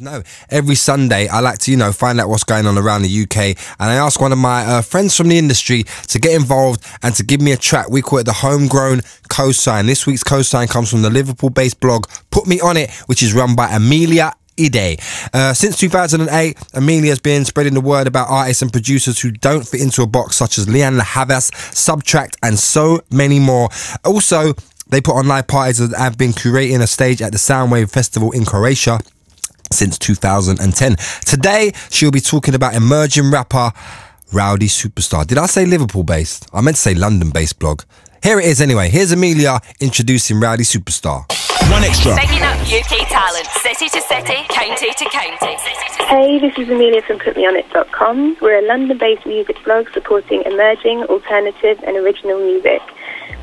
No, every Sunday I like to, you know, find out what's going on around the UK, and I ask one of my uh, friends from the industry to get involved and to give me a track. We call it the Homegrown Cosign. This week's cosign comes from the Liverpool-based blog Put Me On It, which is run by Amelia Ideh. Uh, since 2008, Amelia has been spreading the word about artists and producers who don't fit into a box, such as Lianne La Havas, SBTRKT, and so many more. Also, they put on live parties and have been curating a stage at the Soundwave Festival in Croatia since 2010. Today, she'll be talking about emerging rapper Rowdy Superstar. Did I say Liverpool based? I meant to say London based blog. Here it is anyway. Here's Amelia introducing Rowdy Superstar. 1Xtra. Begging up UK talent, city to city, county to county. Hey, this is Amelia from PutMeOnIt.com. We're a London-based music blog supporting emerging, alternative and original music.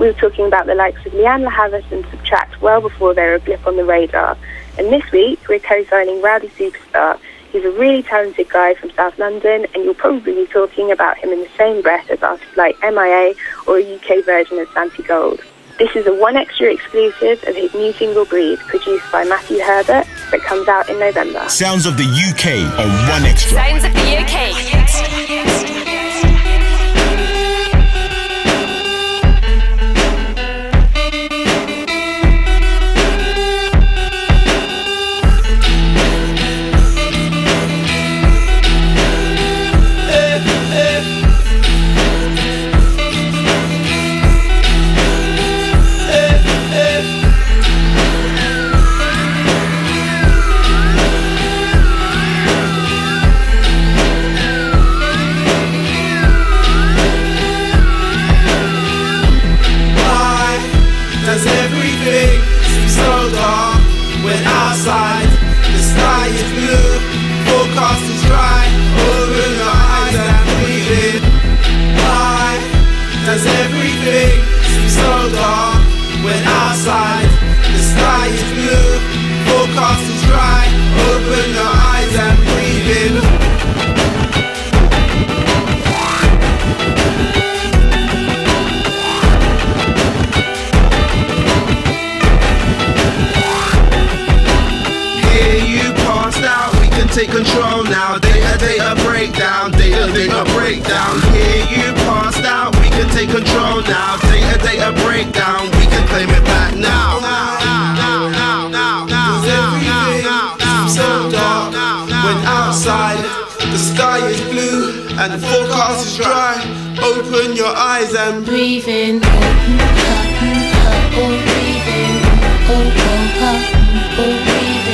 We were talking about the likes of Lianne La Havas and SBTRKT well before they were a blip on the radar. And this week, we're co-signing Rowdy Superstar. He's a really talented guy from South London, and you'll probably be talking about him in the same breath as artists like MIA or a UK version of Santigold. This is a 1Xtra exclusive of his new single Breathe, produced by Matthew Herbert, that comes out in November. Sounds of the UK on 1Xtra. Sounds of the UK. Control now. Data, data breakdown, data, data breakdown. Hear you passed out, we can take control now. Data, data breakdown, we can claim it back now. Outside the sky is blue and the forecast is dry. Open your eyes and breathe in, open oh breathe in, oh oh up, oh breathe in,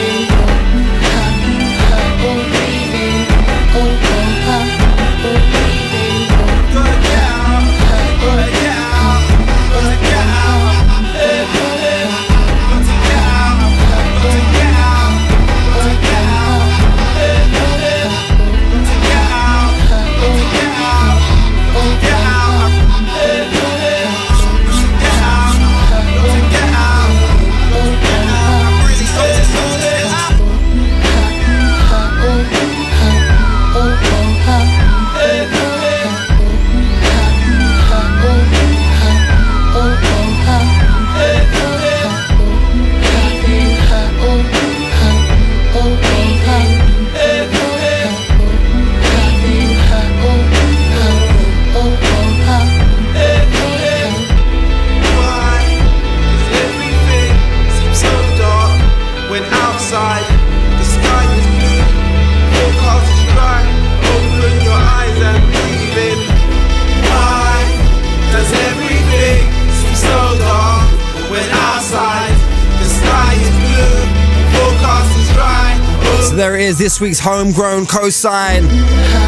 there is, this week's homegrown cosign,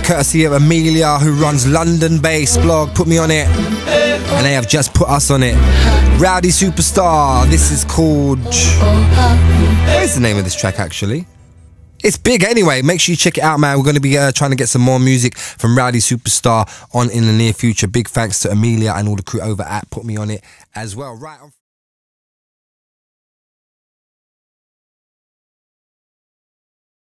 courtesy of Amelia, who runs London-based blog. Put me on it, and they have just put us on it. Rowdy Superstar. This is called. What is the name of this track actually? It's big anyway. Make sure you check it out, man. We're going to be uh, trying to get some more music from Rowdy Superstar on in the near future. Big thanks to Amelia and all the crew over at Put Me On It as well. Right on.